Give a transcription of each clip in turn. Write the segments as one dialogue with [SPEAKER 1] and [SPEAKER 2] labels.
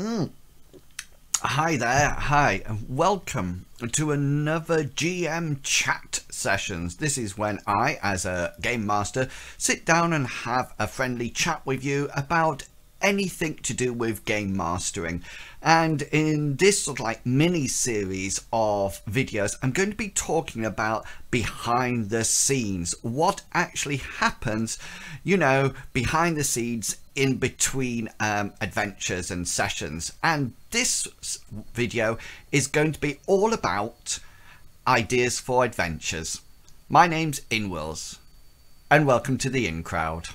[SPEAKER 1] Mm. Hi there, hi, and welcome to another GM chat sessions. This is when I, as a game master, sit down and have a friendly chat with you about anything to do with game mastering. And in this sort of like mini series of videos, I'm going to be talking about behind the scenes, what actually happens, you know, behind the scenes in between um, adventures and sessions. And this video is going to be all about ideas for adventures. My name's Inwils, and welcome to the In Crowd.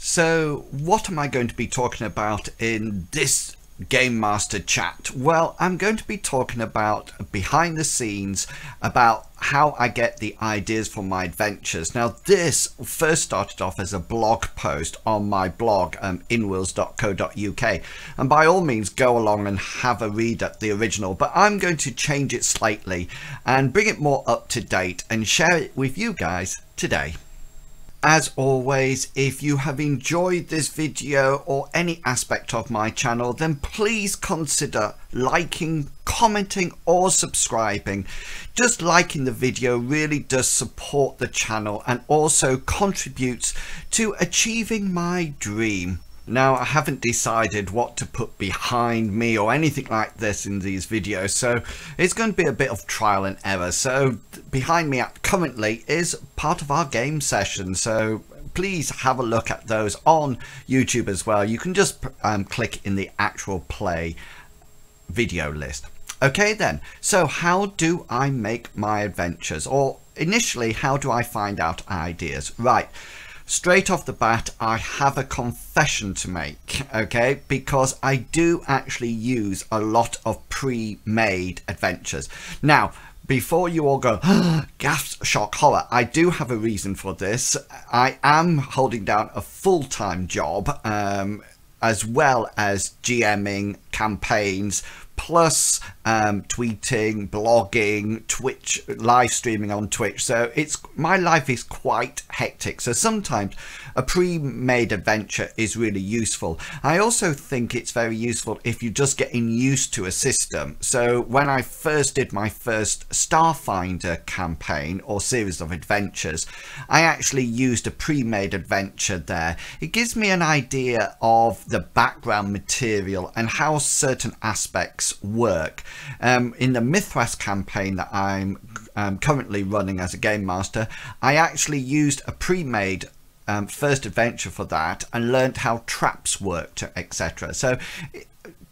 [SPEAKER 1] So what am I going to be talking about in this Game Master chat? Well, I'm going to be talking about behind the scenes about how I get the ideas for my adventures. Now, this first started off as a blog post on my blog, um, inwils.co.uk. And by all means, go along and have a read at the original. But I'm going to change it slightly and bring it more up to date and share it with you guys today. As always, if you have enjoyed this video or any aspect of my channel, then please consider liking, commenting or subscribing. Just liking the video really does support the channel and also contributes to achieving my dream now I haven't decided what to put behind me or anything like this in these videos so it's going to be a bit of trial and error. So behind me currently is part of our game session so please have a look at those on YouTube as well. You can just um, click in the actual play video list. Okay then, so how do I make my adventures or initially how do I find out ideas? Right. Straight off the bat, I have a confession to make, okay? Because I do actually use a lot of pre-made adventures. Now, before you all go, gas, shock, horror, I do have a reason for this. I am holding down a full-time job, um, as well as GMing campaigns, plus um, tweeting, blogging, Twitch, live streaming on Twitch. So it's my life is quite hectic. So sometimes a pre-made adventure is really useful. I also think it's very useful if you're just getting used to a system. So when I first did my first Starfinder campaign or series of adventures, I actually used a pre-made adventure there. It gives me an idea of the background material and how certain aspects work. Um, in the Mythras campaign that I'm um, currently running as a game master, I actually used a pre-made um, first adventure for that and learned how traps worked, etc. So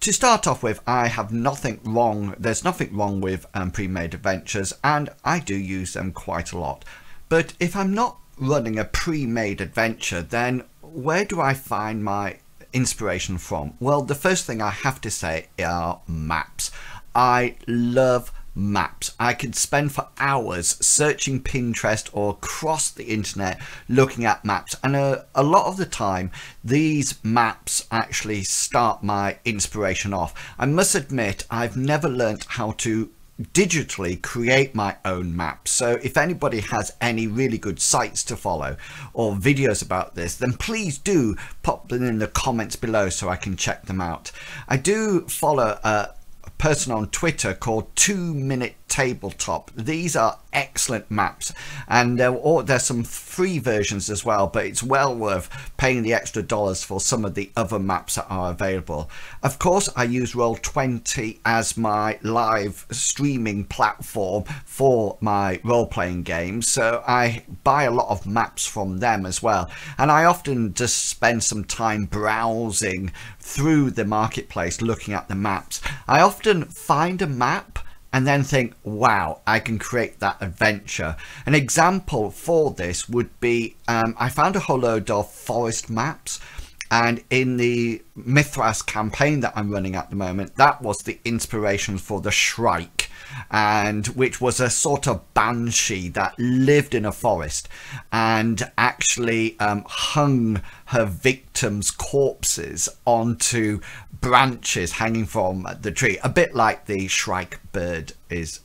[SPEAKER 1] to start off with, I have nothing wrong. There's nothing wrong with um, pre-made adventures, and I do use them quite a lot. But if I'm not running a pre-made adventure, then where do I find my inspiration from? Well, the first thing I have to say are maps. I love maps. I could spend for hours searching Pinterest or across the internet looking at maps and a, a lot of the time these maps actually start my inspiration off. I must admit I've never learnt how to digitally create my own maps so if anybody has any really good sites to follow or videos about this then please do pop them in the comments below so I can check them out I do follow a person on Twitter called Two Minute Tabletop. These are excellent maps and uh, there's some free versions as well but it's well worth paying the extra dollars for some of the other maps that are available. Of course I use Roll20 as my live streaming platform for my role-playing games so I buy a lot of maps from them as well and I often just spend some time browsing through the marketplace looking at the maps. I often find a map and then think, wow, I can create that adventure. An example for this would be, um, I found a whole load of forest maps and in the Mythras campaign that I'm running at the moment, that was the inspiration for the Shrike. And which was a sort of banshee that lived in a forest and actually um, hung her victims' corpses onto branches hanging from the tree, a bit like the shrike bird is.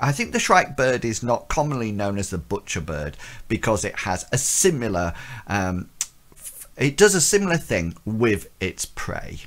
[SPEAKER 1] I think the shrike bird is not commonly known as the butcher bird because it has a similar. Um, it does a similar thing with its prey.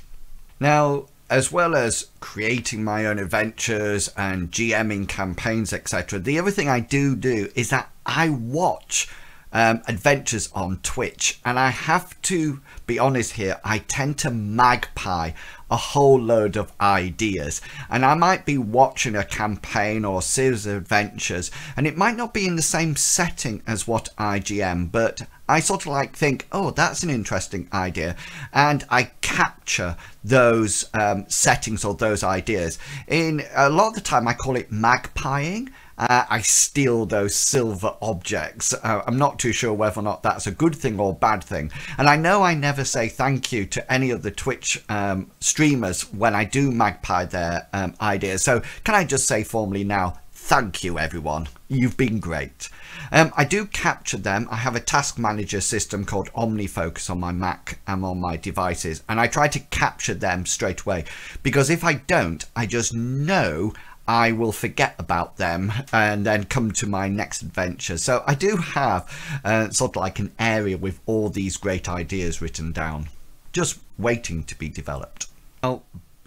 [SPEAKER 1] Now, as well as creating my own adventures and GMing campaigns, etc., the other thing I do do is that I watch um, adventures on Twitch. And I have to be honest here, I tend to magpie a whole load of ideas. And I might be watching a campaign or a series of adventures, and it might not be in the same setting as what IGM, but I sort of like think, oh, that's an interesting idea. And I capture those um, settings or those ideas. In a lot of the time, I call it magpieing uh, I steal those silver objects. Uh, I'm not too sure whether or not that's a good thing or bad thing. And I know I never say thank you to any of the Twitch um, streamers when I do magpie their um, ideas. So can I just say formally now, thank you everyone. You've been great. Um, I do capture them. I have a task manager system called OmniFocus on my Mac and on my devices. And I try to capture them straight away because if I don't, I just know I will forget about them and then come to my next adventure. So I do have uh, sort of like an area with all these great ideas written down, just waiting to be developed. Well,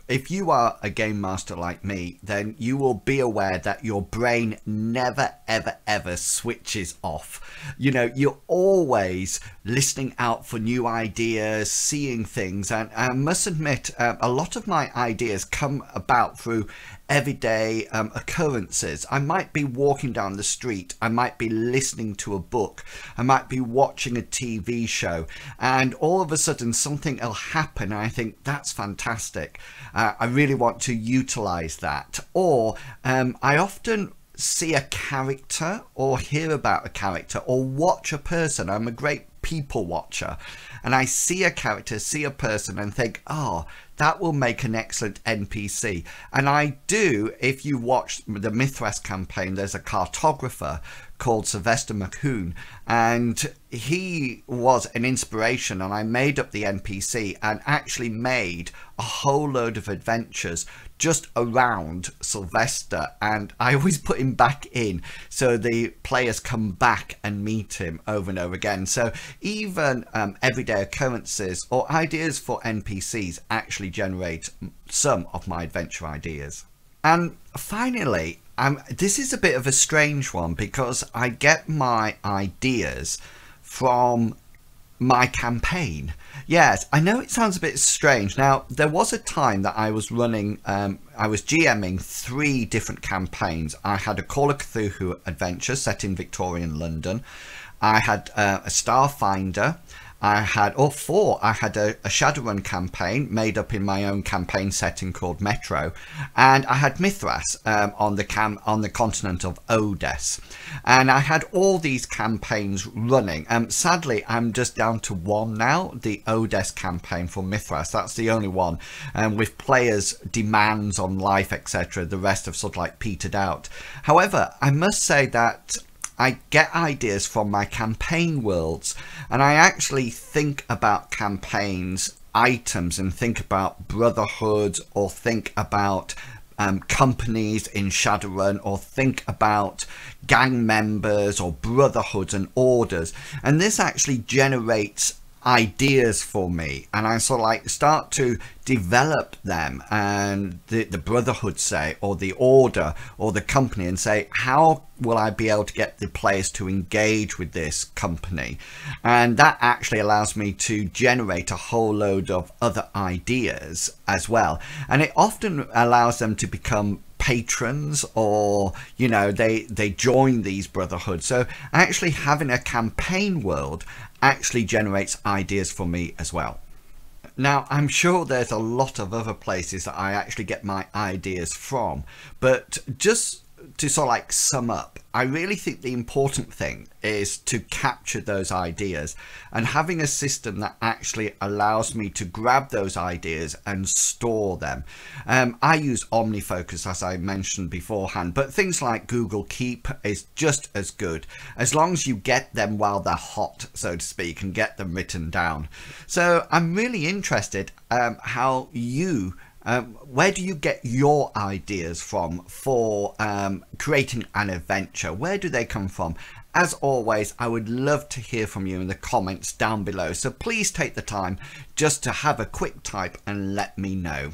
[SPEAKER 1] if you are a game master like me, then you will be aware that your brain never, ever, ever switches off. You know, you're always listening out for new ideas, seeing things. And I must admit, uh, a lot of my ideas come about through everyday um, occurrences. I might be walking down the street, I might be listening to a book, I might be watching a TV show, and all of a sudden something will happen. I think that's fantastic. Uh, I really want to utilize that. Or um, I often see a character or hear about a character or watch a person. I'm a great people watcher and I see a character, see a person and think, oh, that will make an excellent NPC. And I do, if you watch the Mythras campaign, there's a cartographer called Sylvester McCoon, and he was an inspiration. And I made up the NPC and actually made a whole load of adventures just around Sylvester. And I always put him back in so the players come back and meet him over and over again. So even um, everyday occurrences or ideas for NPCs actually generate some of my adventure ideas. And finally, um, this is a bit of a strange one because I get my ideas from my campaign. Yes, I know it sounds a bit strange. Now, there was a time that I was running, um, I was GMing three different campaigns. I had a Call of Cthulhu adventure set in Victorian London. I had uh, a Starfinder I had, or four, I had a, a Shadowrun campaign made up in my own campaign setting called Metro, and I had Mythras um, on the cam on the continent of Odes, and I had all these campaigns running. Um, sadly, I'm just down to one now, the Odes campaign for Mythras. That's the only one, and um, with players' demands on life, etc. The rest have sort of like petered out. However, I must say that I get ideas from my campaign worlds and I actually think about campaigns items and think about brotherhoods or think about um, companies in Shadowrun or think about gang members or brotherhoods and orders. And this actually generates ideas for me and I sort of like start to develop them and the, the brotherhood say or the order or the company and say how will I be able to get the players to engage with this company? And that actually allows me to generate a whole load of other ideas as well. And it often allows them to become patrons or you know they they join these brotherhoods so actually having a campaign world actually generates ideas for me as well. Now, I'm sure there's a lot of other places that I actually get my ideas from, but just to sort of like sum up, I really think the important thing is to capture those ideas and having a system that actually allows me to grab those ideas and store them. Um, I use OmniFocus as I mentioned beforehand, but things like Google Keep is just as good as long as you get them while they're hot, so to speak, and get them written down. So I'm really interested um, how you um, where do you get your ideas from for um, creating an adventure? Where do they come from? As always, I would love to hear from you in the comments down below. So please take the time just to have a quick type and let me know.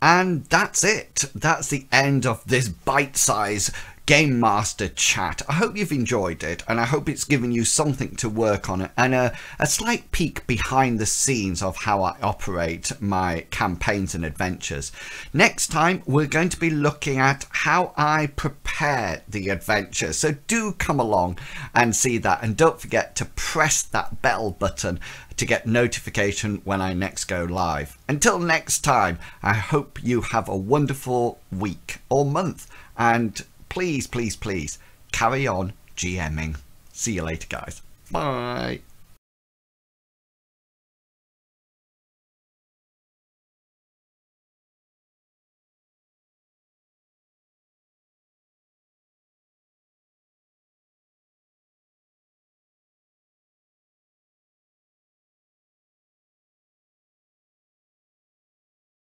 [SPEAKER 1] And that's it. That's the end of this bite-size Game Master chat. I hope you've enjoyed it and I hope it's given you something to work on and a, a slight peek behind the scenes of how I operate my campaigns and adventures. Next time we're going to be looking at how I prepare the adventure. So do come along and see that and don't forget to press that bell button to get notification when I next go live. Until next time, I hope you have a wonderful week or month and please, please, please carry on GMing. See you later, guys. Bye.